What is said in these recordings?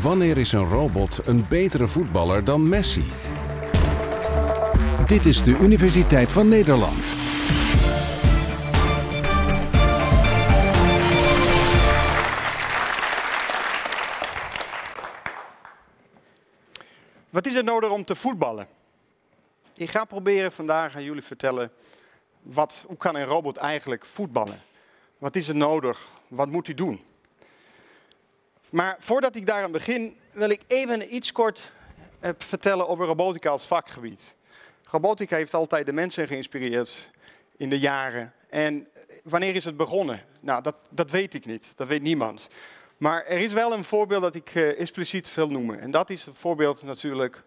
Wanneer is een robot een betere voetballer dan Messi? Dit is de Universiteit van Nederland. Wat is er nodig om te voetballen? Ik ga proberen vandaag aan jullie vertellen wat, hoe kan een robot eigenlijk voetballen? Wat is er nodig? Wat moet hij doen? Maar voordat ik daar aan begin, wil ik even iets kort eh, vertellen over robotica als vakgebied. Robotica heeft altijd de mensen geïnspireerd in de jaren. En wanneer is het begonnen? Nou, dat, dat weet ik niet. Dat weet niemand. Maar er is wel een voorbeeld dat ik uh, expliciet wil noemen. En dat is een voorbeeld natuurlijk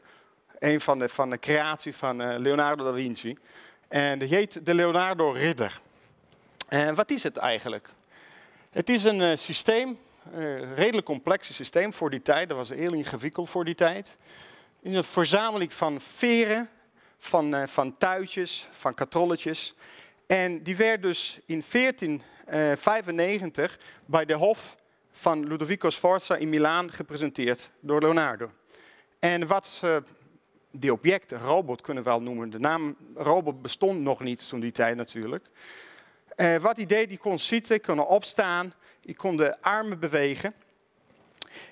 een van de, van de creatie van uh, Leonardo da Vinci. En die heet de Leonardo Ridder. En wat is het eigenlijk? Het is een uh, systeem, een redelijk complex systeem voor die tijd. Dat was heel ingewikkeld voor die tijd. Het is een verzameling van veren, van, van tuitjes, van katrolletjes. En die werd dus in 1495 bij de hof van Ludovico Sforza in Milaan gepresenteerd door Leonardo. En wat uh, die object, robot kunnen we wel noemen, de naam robot bestond nog niet toen die tijd natuurlijk. Uh, wat hij deed, die kon zitten, kon opstaan, die kon de armen bewegen.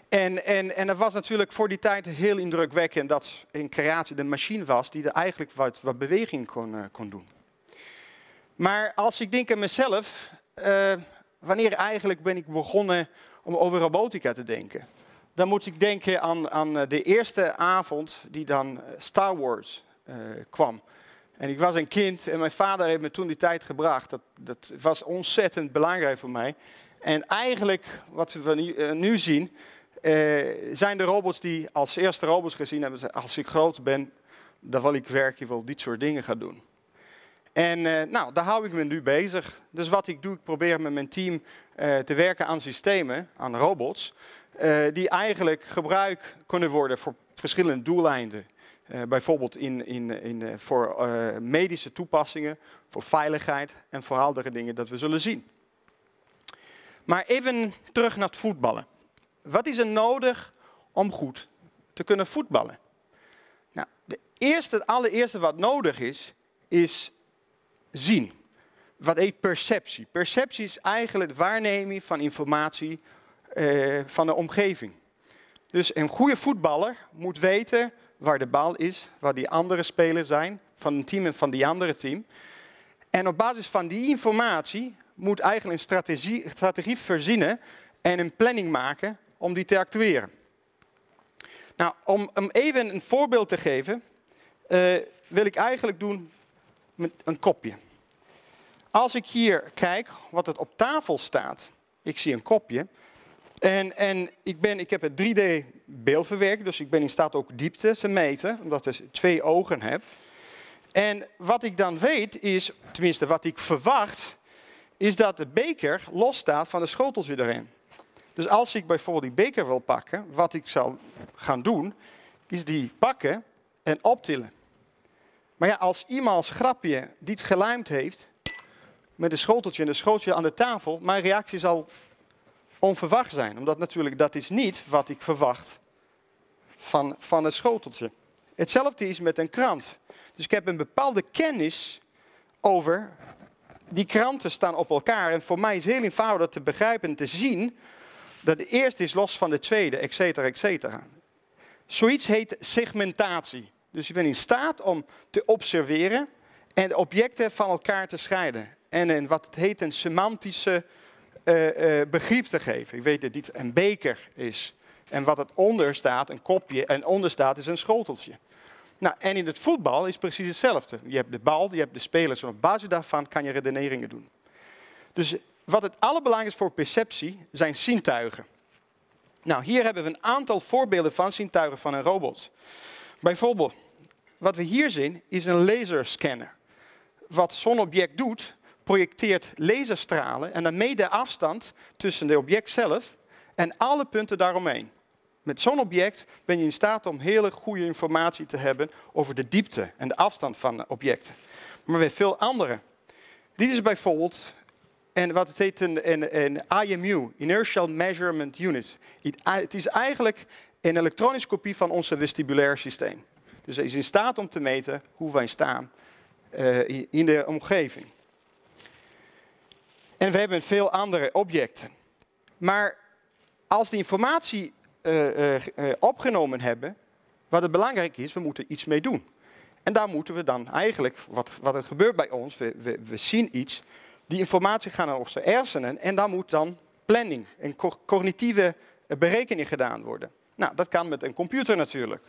En, en, en dat was natuurlijk voor die tijd heel indrukwekkend dat een creatie de machine was die er eigenlijk wat, wat beweging kon, uh, kon doen. Maar als ik denk aan mezelf, wanneer eigenlijk ben ik begonnen om over robotica te denken. Dan moet ik denken aan, aan de eerste avond die dan Star Wars kwam. En ik was een kind en mijn vader heeft me toen die tijd gebracht. Dat, dat was ontzettend belangrijk voor mij. En eigenlijk, wat we nu, uh, nu zien, uh, zijn de robots die als eerste robots gezien hebben. Als ik groot ben, dan wil ik werken, wil dit soort dingen gaan doen. En uh, nou, daar hou ik me nu bezig. Dus wat ik doe, ik probeer met mijn team te werken aan systemen, aan robots, die eigenlijk gebruikt kunnen worden voor verschillende doeleinden. Bijvoorbeeld in, in, in, voor medische toepassingen, voor veiligheid en voor andere dingen dat we zullen zien. Maar even terug naar het voetballen. Wat is er nodig om goed te kunnen voetballen? Nou, de eerste, het allereerste wat nodig is, is zien. Wat heet perceptie? Perceptie is eigenlijk het waarnemen van informatie van de omgeving. Dus een goede voetballer moet weten waar de bal is, waar die andere spelers zijn, van een team en van die andere team. En op basis van die informatie moet eigenlijk een strategie, strategie verzinnen en een planning maken om die te actueren. Nou, om, om even een voorbeeld te geven, uh, wil ik eigenlijk doen met een kopje. Als ik hier kijk wat het op tafel staat, ik zie een kopje. En, en ik, ben, ik heb het 3D beeld verwerkt, dus ik ben in staat ook diepte te meten, omdat ik twee ogen heb. En wat ik dan weet is, tenminste wat ik verwacht, is dat de beker los staat van de schoteltje erin. Dus als ik bijvoorbeeld die beker wil pakken, wat ik zal gaan doen, is die pakken en optillen. Maar ja, als iemand grapje dit gelijmd heeft met een schoteltje en een schoteltje aan de tafel, mijn reactie zal onverwacht zijn. Omdat natuurlijk dat is niet wat ik verwacht van, van een schoteltje. Hetzelfde is met een krant. Dus ik heb een bepaalde kennis over die kranten staan op elkaar. En voor mij is het heel eenvoudig te begrijpen en te zien dat de eerste is los van de tweede, et cetera, et cetera. Zoiets heet segmentatie. Dus je bent in staat om te observeren en objecten van elkaar te scheiden. En een, wat het heet een semantische uh, uh, begrip te geven. Ik weet dat dit een beker is. En wat het onder staat, een kopje, en onder staat is een schoteltje. Nou, en in het voetbal is precies hetzelfde. Je hebt de bal, je hebt de spelers. En op basis daarvan kan je redeneringen doen. Dus wat het allerbelangrijkste voor perceptie zijn zintuigen. Nou, hier hebben we een aantal voorbeelden van zintuigen van een robot. Bijvoorbeeld, wat we hier zien is een laserscanner. Wat zo'n object doet, projecteert laserstralen en daarmee de afstand tussen het object zelf en alle punten daaromheen. Met zo'n object ben je in staat om hele goede informatie te hebben over de diepte en de afstand van objecten. Maar met veel andere. Dit is bijvoorbeeld en wat het heet een, een, IMU, Inertial Measurement Unit. Het is eigenlijk een elektronische kopie van ons vestibulair systeem. Dus is in staat om te meten hoe wij staan uh, in de omgeving. En we hebben veel andere objecten. Maar als die informatie uh, uh, opgenomen hebben, wat het belangrijk is, we moeten iets mee doen. En daar moeten we dan eigenlijk, wat, wat er gebeurt bij ons, we, we, zien iets, die informatie gaat naar onze hersenen en daar moet dan planning en cognitieve berekening gedaan worden. Nou, dat kan met een computer natuurlijk.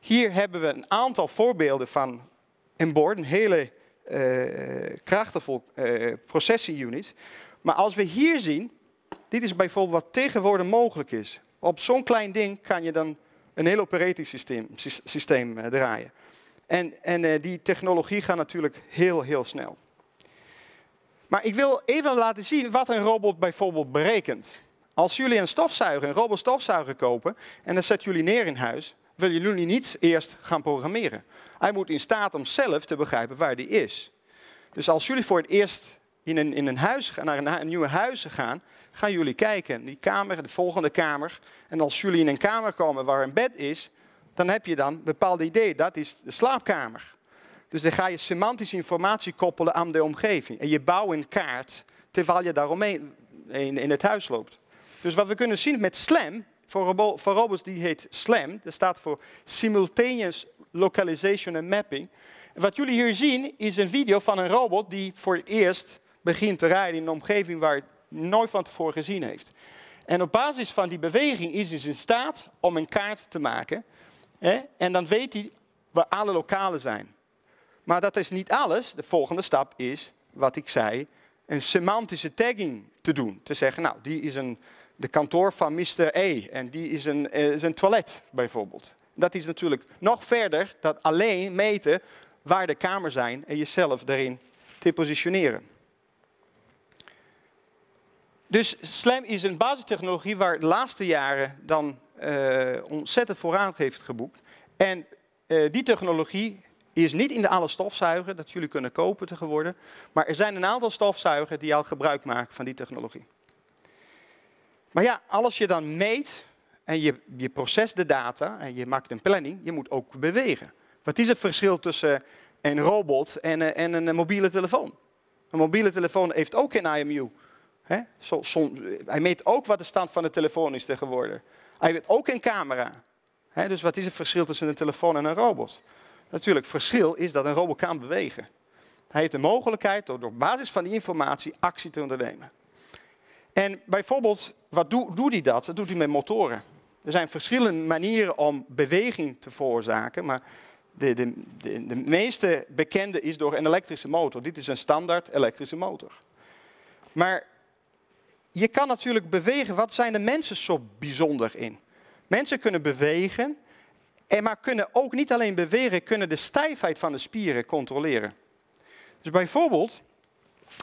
Hier hebben we een aantal voorbeelden van een board, een hele uh, processieunit. Maar als we hier zien, dit is bijvoorbeeld wat tegenwoordig mogelijk is. Op zo'n klein ding kan je dan een heel operatiesysteem systeem, uh, draaien. En, en die technologie gaat natuurlijk heel, heel snel. Maar ik wil even laten zien wat een robot bijvoorbeeld berekent. Als jullie een stofzuiger, een robotstofzuiger kopen en dan zetten jullie neer in huis, wil jullie niet eerst gaan programmeren. Hij moet in staat om zelf te begrijpen waar die is. Dus als jullie voor het eerst in een, in een huis, naar een, een nieuwe huis gaan, gaan jullie kijken. Die kamer, de volgende kamer. En als jullie in een kamer komen waar een bed is, dan heb je dan een bepaald idee. Dat is de slaapkamer. Dus dan ga je semantische informatie koppelen aan de omgeving. En je bouwt een kaart terwijl je daaromheen in, in het huis loopt. Dus wat we kunnen zien met SLAM, voor, robots die heet SLAM, dat staat voor Simultaneous Localization and Mapping. wat jullie hier zien is een video van een robot die voor het eerst begint te rijden in een omgeving waar het nooit van tevoren gezien heeft. En op basis van die beweging is hij in staat om een kaart te maken. Hè? En dan weet hij waar alle lokalen zijn. Maar dat is niet alles. De volgende stap is, wat ik zei, een semantische tagging te doen. Te zeggen, nou, die is een, de kantoor van Mr. E en die is een, eh, is een toilet bijvoorbeeld. Dat is natuurlijk nog verder dan alleen meten waar de kamers zijn en jezelf daarin te positioneren. Dus SLAM is een basistechnologie waar de laatste jaren dan uh, ontzettend vooraan heeft geboekt. En uh, die technologie is niet in de alle stofzuigen dat jullie kunnen kopen tegenwoordig. Maar er zijn een aantal stofzuigen die al gebruik maken van die technologie. Maar ja, als je dan meet en je, je process de data en je maakt een planning, je moet ook bewegen. Wat is het verschil tussen een robot en, eh, en een mobiele telefoon? Een mobiele telefoon heeft ook geen IMU. Zo, hij meet ook wat de stand van de telefoon is tegenwoordig. Hij heeft ook een camera. dus wat is het verschil tussen een telefoon en een robot? Natuurlijk, het verschil is dat een robot kan bewegen. Hij heeft de mogelijkheid door op basis van die informatie actie te ondernemen. En bijvoorbeeld, wat doet hij dat? Dat doet hij met motoren. Er zijn verschillende manieren om beweging te veroorzaken, maar de, de, de, de meeste bekende is door een elektrische motor. Dit is een standaard elektrische motor. Maar je kan natuurlijk bewegen. Wat zijn de mensen zo bijzonder in? Mensen kunnen bewegen, en maar kunnen ook niet alleen bewegen, kunnen de stijfheid van de spieren controleren. Dus bijvoorbeeld,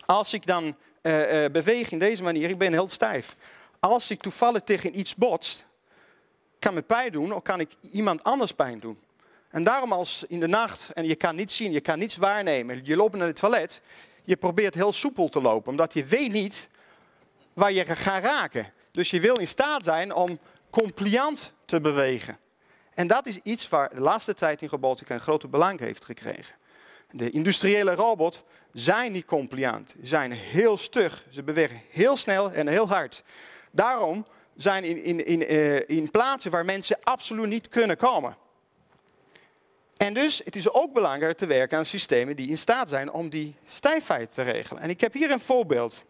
als ik dan uh, uh, beweeg in deze manier, ik ben heel stijf. Als ik toevallig tegen iets botst, kan me pijn doen of kan ik iemand anders pijn doen. En daarom als in de nacht, en je kan niets zien, je kan niets waarnemen, je loopt naar het toilet, je probeert heel soepel te lopen, omdat je weet niet waar je gaat raken. Dus je wil in staat zijn om compliant te bewegen. En dat is iets waar de laatste tijd in robotica een grote belang heeft gekregen. De industriële robots zijn niet compliant, zijn heel stug, ze bewegen heel snel en heel hard. Daarom zijn in, in, in, uh, in plaatsen waar mensen absoluut niet kunnen komen. En dus het is ook belangrijk te werken aan systemen die in staat zijn om die stijfheid te regelen. En ik heb hier een voorbeeld.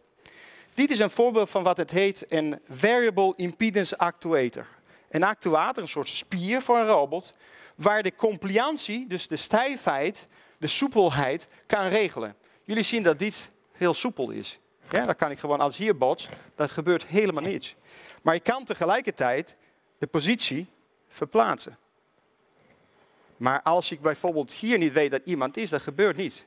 Dit is een voorbeeld van wat het heet een variable impedance actuator. Een actuator, een soort spier voor een robot, waar de compliantie, dus de stijfheid, de soepelheid, kan regelen. Jullie zien dat dit heel soepel is. Ja, dan kan ik gewoon als hier bots, dat gebeurt helemaal niets. Maar ik kan tegelijkertijd de positie verplaatsen. Maar als ik bijvoorbeeld hier niet weet dat iemand is, dat gebeurt niet.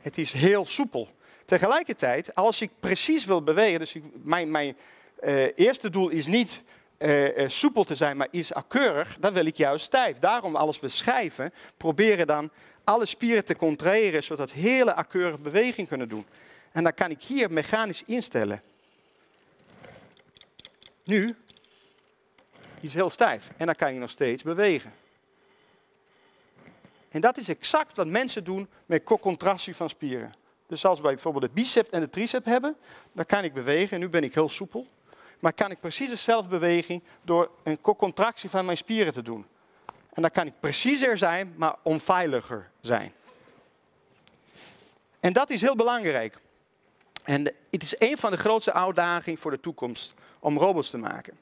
Het is heel soepel. Tegelijkertijd, als ik precies wil bewegen, dus ik, mijn, mijn uh, eerste doel is niet uh, uh, soepel te zijn, maar is akkeurig, dan wil ik juist stijf. Daarom, als we schrijven, proberen dan alle spieren te contraheren, zodat hele akkeurige beweging kunnen doen. En dan kan ik hier mechanisch instellen. Nu is heel stijf en dan kan je nog steeds bewegen. En dat is exact wat mensen doen met co-contractie van spieren. Dus als wij bijvoorbeeld de bicep en de tricep hebben, dan kan ik bewegen. En nu ben ik heel soepel. Maar kan ik precies dezelfde beweging door een co-contractie van mijn spieren te doen. En dan kan ik preciezer zijn, maar onveiliger zijn. En dat is heel belangrijk. En het is een van de grootste uitdagingen voor de toekomst om robots te maken.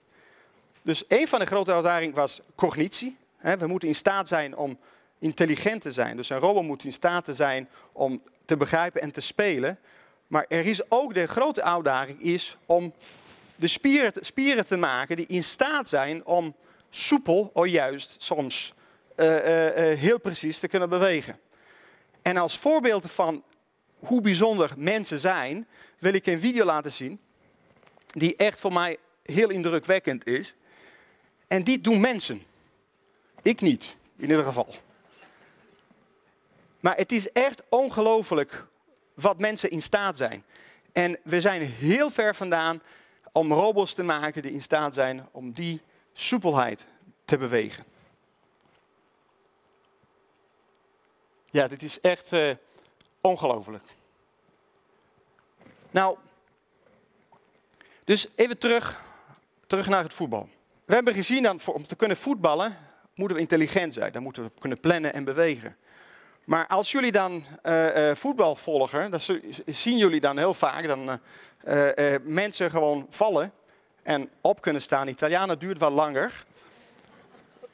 Dus een van de grote uitdagingen was cognitie. We moeten in staat zijn om intelligent te zijn. Dus een robot moet in staat zijn om te begrijpen en te spelen. Maar er is ook de grote uitdaging is om de spieren, spieren te maken die in staat zijn om soepel of juist soms uh, uh, heel precies te kunnen bewegen. En als voorbeeld van hoe bijzonder mensen zijn, wil ik een video laten zien die echt voor mij heel indrukwekkend is. En die doen mensen. Ik niet, in ieder geval. Maar het is echt ongelooflijk wat mensen in staat zijn. En we zijn heel ver vandaan om robots te maken die in staat zijn om die soepelheid te bewegen. Ja, dit is echt uh, ongelooflijk. Nou, dus even terug, terug naar het voetbal. We hebben gezien dat om te kunnen voetballen moeten we intelligent zijn. Dan moeten we kunnen plannen en bewegen. Maar als jullie dan uh, uh, voetbal volgen, dan zien jullie dan heel vaak dan uh, mensen gewoon vallen en op kunnen staan. Italianen duurt wel langer.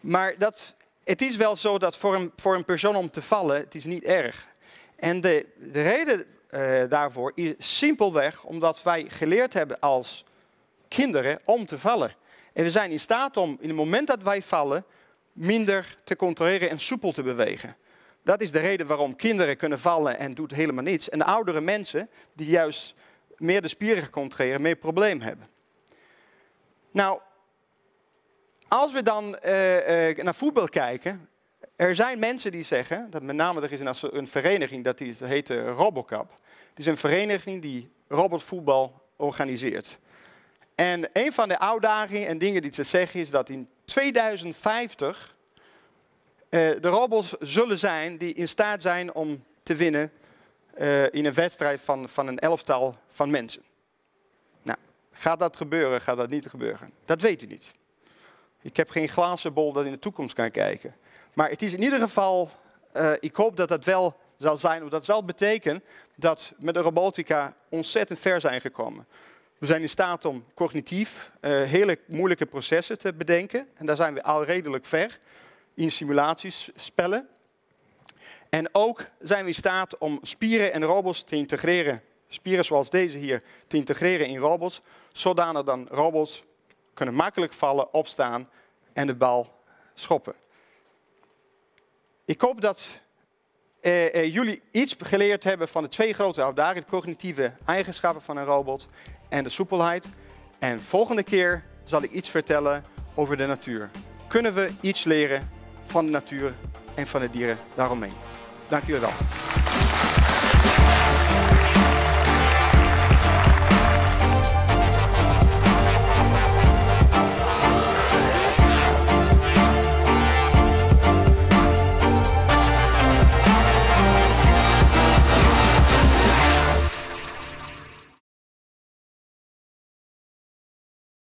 Maar dat, het is wel zo dat voor een, voor een persoon om te vallen, het is niet erg. En de, de reden daarvoor is simpelweg omdat wij geleerd hebben als kinderen om te vallen. En we zijn in staat om in het moment dat wij vallen minder te controleren en soepel te bewegen. Dat is de reden waarom kinderen kunnen vallen en doet helemaal niets. En de oudere mensen, die juist meer de spieren controleren, meer probleem hebben. Nou, als we dan uh, uh, naar voetbal kijken, er zijn mensen die zeggen, dat met name er is een, vereniging, dat, die, heet Robocap. Het is een vereniging die robotvoetbal organiseert. En een van de uitdagingen en dingen die ze zeggen is dat in 2050 uh, de robots zullen zijn die in staat zijn om te winnen uh, in een wedstrijd van, van een elftal van mensen. Nou, gaat dat gebeuren, gaat dat niet gebeuren? Dat weet u niet. Ik heb geen glazen bol dat in de toekomst kan kijken. Maar het is in ieder geval, uh, ik hoop dat dat wel zal zijn, dat zal betekenen dat met de robotica ontzettend ver zijn gekomen. We zijn in staat om cognitief uh, hele moeilijke processen te bedenken. En daar zijn we al redelijk ver in simulatiespellen. En ook zijn we in staat om spieren en robots te integreren. Spieren zoals deze hier te integreren in robots. Zodanig dan robots kunnen makkelijk vallen, opstaan en de bal schoppen. Ik hoop dat eh, eh, jullie iets geleerd hebben van de twee grote uitdagingen. De cognitieve eigenschappen van een robot en de soepelheid. En volgende keer zal ik iets vertellen over de natuur. Kunnen we iets leren van de natuur en van de dieren daaromheen? Dank jullie wel.